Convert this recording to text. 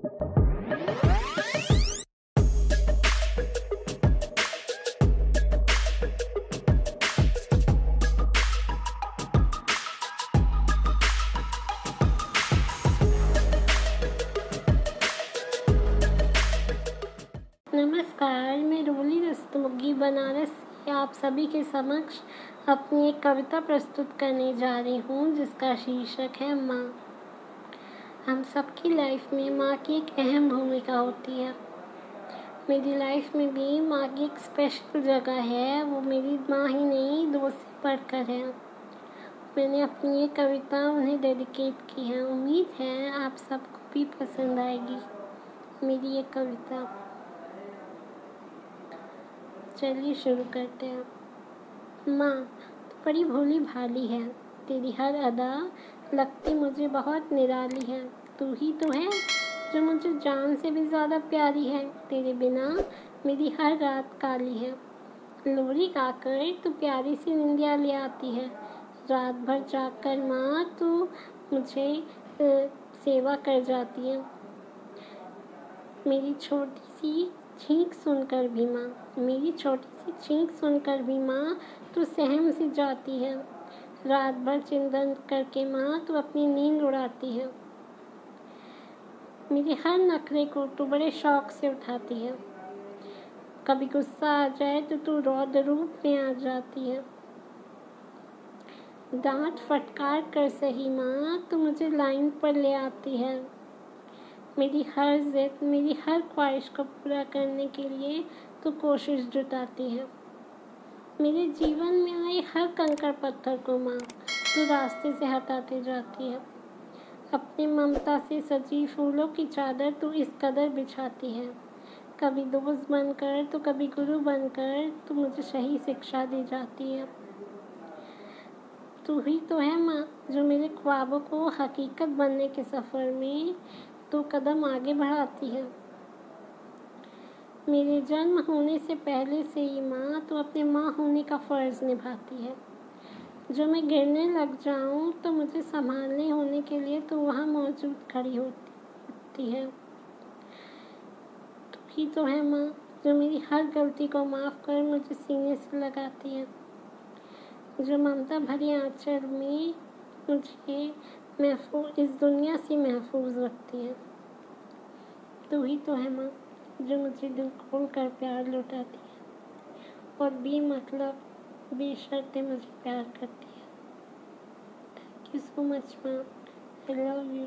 नमस्कार, मैं रोली रस्तोगी बनारस से आप सभी के समक्ष अपनी एक कविता प्रस्तुत करने जा रही हूँ, जिसका शीर्षक है माँ। हम सबकी लाइफ में माँ की एक अहम भूमिका होती है। मेरी लाइफ में भी माँ की एक स्पेशल जगह है, वो मेरी माँ ही नहीं दोस्त से पढ़कर है। मैंने अपनी ये कविता उन्हें डेडिकेट की है। उम्मीद है आप सबको भी पसंद आएगी मेरी ये कविता। चलिए शुरू करते हैं। माँ तो बड़ी भोली भाली है। तेरी हर अदा लगती मुझे बहुत निराली है। तू ही तो है, जो मुझे जान से भी ज़्यादा प्यारी है। तेरे बिना मेरी हर रात काली है। लोरी गाकर तू प्यारी सी निंदिया ले आती है। रात भर जाकर माँ तू मुझे सेवा कर जाती है। मेरी छोटी सी छींक सुनकर भी माँ, मेरी छोटी सी छींक सुनकर भी माँ तू सहम सी जाती है। रात भर चिंतन करके माँ तू अपनी नींद उड़ाती है। मेरे हर नखरे को तू बड़े शौक से उठाती है। कभी गुस्सा आ जाए तो तू रौद्र रूप में आ जाती है। डांट फटकार कर, सही माँ, तू मुझे लाइन पर ले आती है। मेरी हर जिद, मेरी हर ख्वाहिश को पूरा करने के लिए तो कोशिश जुटाती है। मेरे जीवन में आए हर कंकड़ पत्थर को माँ तो रास्ते से हटाती जाती है। अपनी ममता से सजी फूलों की चादर तो इस कदर बिछाती है। कभी दोस्त बनकर तो कभी गुरु बनकर तो मुझे सही शिक्षा दी जाती है। तू ही तो है माँ जो मेरे ख्वाबों को हकीकत बनने के सफ़र में तो कदम आगे बढ़ाती है। मेरे जन्म होने से पहले से ही माँ तो अपने माँ होने का फ़र्ज़ निभाती है। जो मैं गिरने लग जाऊँ तो मुझे संभालने होने के लिए तो वहाँ मौजूद खड़ी होती है। तो ही तो है माँ, जो मेरी हर गलती को माफ़ कर मुझे सीने से लगाती है। जो ममता भरी आंचल में मुझे महफूज, इस दुनिया से महफूज रखती है। तू ही तो है माँ, जो मुझे दिल खोल कर प्यार लुटाती है। और भी मतलब बेशर्ते मुझे प्यार करती है। Thank you so much ma'am I love you